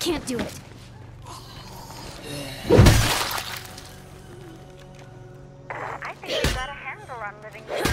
Can't do it. I think you got a handle on living.